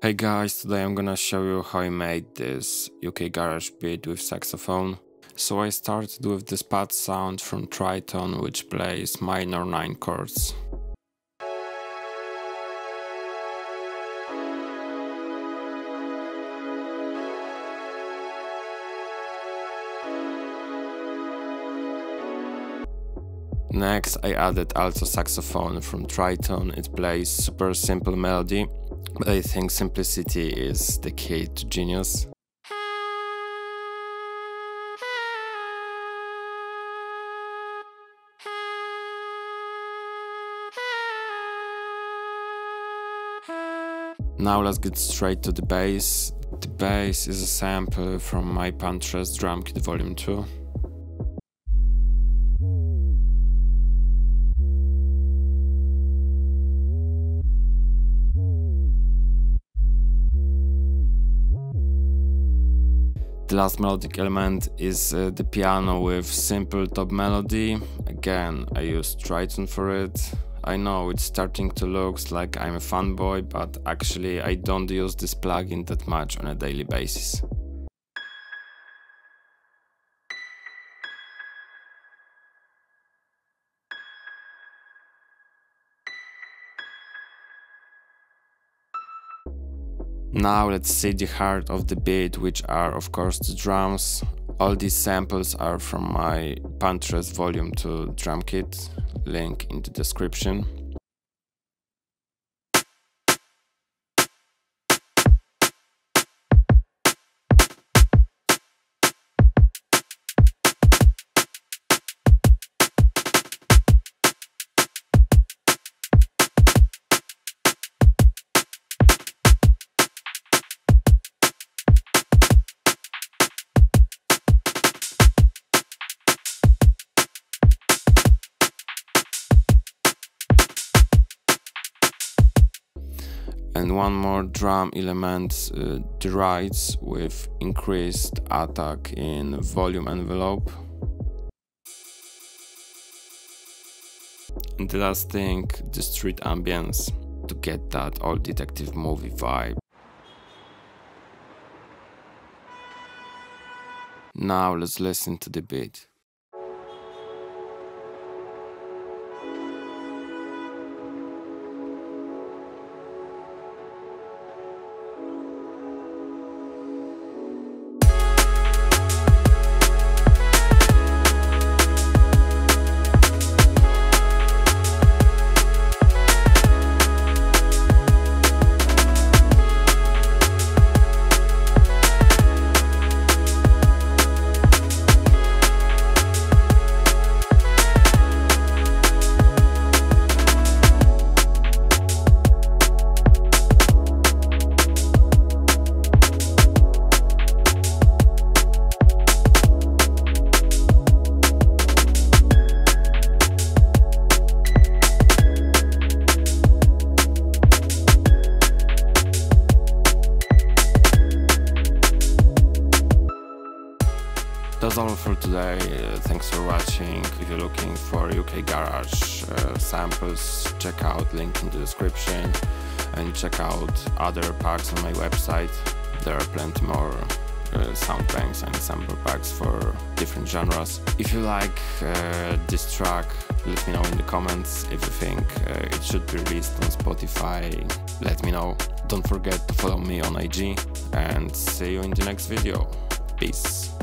Hey guys, today I'm gonna show you how I made this UK garage beat with saxophone. So I started with this pad sound from Triton which plays minor 9 chords. Next I added alto saxophone from Triton, it plays super simple melody, but I think simplicity is the key to genius. Now let's get straight to the bass. The bass is a sample from my Pantheress drum kit volume 2. The last melodic element is uh, the piano with simple top melody. Again, I used Triton for it. I know it's starting to look like I'm a fanboy, but actually I don't use this plugin that much on a daily basis. Now let's see the heart of the beat, which are of course the drums. All these samples are from my Pantheress Volume 2 drum kit, link in the description. And one more drum element uh, with increased attack in volume envelope. And the last thing the street ambience to get that old detective movie vibe. Now let's listen to the beat That's all for today. Uh, thanks for watching. If you're looking for UK Garage uh, samples, check out link in the description and check out other packs on my website. There are plenty more uh, sound banks and sample packs for different genres. If you like uh, this track, let me know in the comments. If you think uh, it should be released on Spotify, let me know. Don't forget to follow me on IG and see you in the next video. Peace.